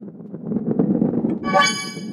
What?